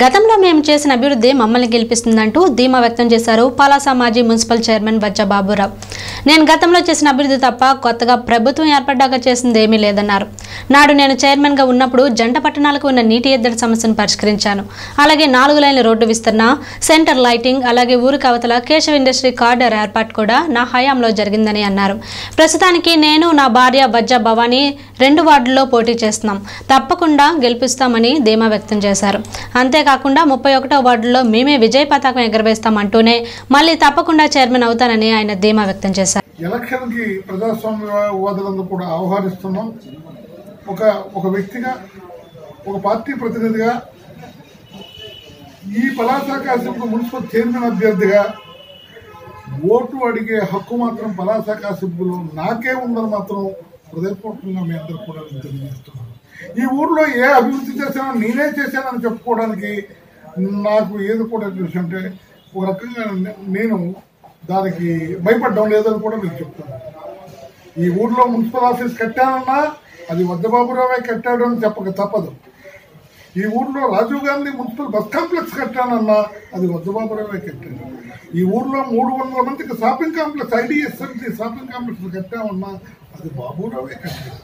గతంలో మేము చేసిన అభివృద్ధి మమ్మల్ని గెలిపిస్తుందంటూ ధీమా వ్యక్తం చేశారు పలాస మాజీ మున్సిపల్ చైర్మన్ బచ్చ బాబురావు. నేను గతంలో చేసిన అభివృద్ధి తప్ప కొత్తగా ప్రభుత్వం ఏర్పడ్డాక చేసింది ఏమీ లేదన్నారు. నాడు నేను చైర్మన్గా ఉన్నప్పుడు జంట పట్టణాలకు ఉన్న నీటి ఎద్దడి సమస్యను పరిష్కరించాను. అలాగే నాలుగు లైన్ల రోడ్డు విస్తరణ సెంటర్ లైటింగ్ అలాగే ఊరు కవతల కేశవ ఇండస్ట్రీ కార్డర్ ఏర్పాటు కూడా నా హయాంలో జరిగిందని అన్నారు. ప్రస్తుతానికి నేను నా భార్య బజ్జా భవానీ రెండు వార్డుల్లో పోటీ చేస్తున్నాం. తప్పకుండా గెలిపిస్తామని ధీమా వ్యక్తం చేశారు. అంతేకాకుండా ముప్పై ఒకటో వార్డులో మేమే విజయ పతాకం ఎగరవేస్తాం అంటూనే మళ్ళీ తప్పకుండా చైర్మన్ అవుతానని ఆయన ధీమా వ్యక్తం చేశారు. ఎలక్షన్కి ప్రజాస్వామ్యవాదులందరూ కూడా ఆహ్వానిస్తున్నాం. ఒక ఒక వ్యక్తిగా ఒక పార్టీ ప్రతినిధిగా ఈ పలాసా కాసింపు మున్సిపల్ చైర్మన్ అభ్యర్థిగా ఓటు అడిగే హక్కు మాత్రం పలాసా కాసింపులో నాకే ఉందని మాత్రం. హృదయపూర్వకంగా మీ అందరూ కూడా తెలియజేస్తున్నాను. ఈ ఊర్లో ఏ అభివృద్ధి చేశానో నేనే చేశానని చెప్పుకోవడానికి నాకు ఏది కూడా తెలుసు అంటే ఒక రకంగా నేను దానికి భయపడ్డం లేదని కూడా మీకు చెప్తున్నాను. ఈ ఊర్లో మున్సిపల్ ఆఫీస్ కట్టానన్నా అది వద్దబాబురావే కట్టాడు అని చెప్పక తప్పదు. ఈ ఊర్లో Rajiv Gandhi municipal bus complex కట్టానన్నా అది వద్దబాబురావే కట్టాడు. ఈ ఊర్లో మూడు వందల మందికి shopping complex IDSLC shopping complex కట్టామన్నా అది బాబురావే కట్టాడు.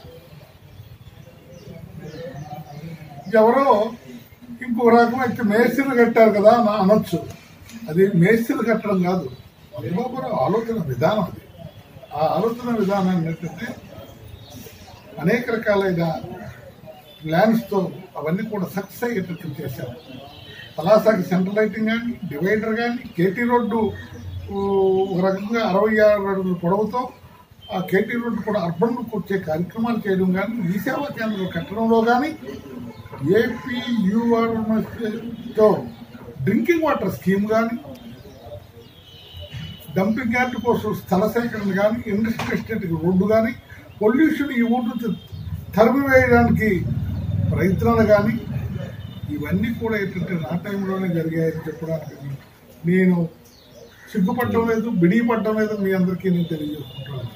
ఎవరో ఇంకో రకం అయితే మేస్త్రి కట్టారు కదా అని అనొచ్చు. అది మేస్త్రి కట్టడం కాదు. వల్లభాపురం ఆలోచన విధానం అది. ఆ ఆలోచన విధానాన్ని ఏంటంటే అనేక రకాలైన ప్లాన్స్తో అవన్నీ కూడా సక్సెస్ అయ్యేటట్టు చేశారు. పలాసాకి సెంట్రల్ లైటింగ్ కానీ డివైడర్ కానీ కేటీ రోడ్డు ఒక రకంగా అరవై ఆరు అడుగుల పొడవుతో ఆ కేటీ రోడ్డు కూడా అర్బన్కు వచ్చే కార్యక్రమాలు చేయడం కానీ ఈ సేవా కేంద్రం కట్టడంలో కానీ ఏపీయూఆర్తో డ్రింకింగ్ వాటర్ స్కీమ్ కానీ డంపింగ్ యార్డ్ కోసం స్థల సేకరణ కానీ ఇండస్ట్రీ ఎస్టేట్కి రోడ్డు కానీ పొల్యూషన్ ఈ ఊరు నుంచి తరిమివేయడానికి ప్రయత్నాలు కానీ ఇవన్నీ కూడా ఏంటంటే నా టైంలోనే జరిగాయని చెప్పడానికి నేను సిగ్గుపడటం లేదు బిడిపడటం లేదు మీ అందరికీ నేను తెలియజేసుకుంటున్నాను.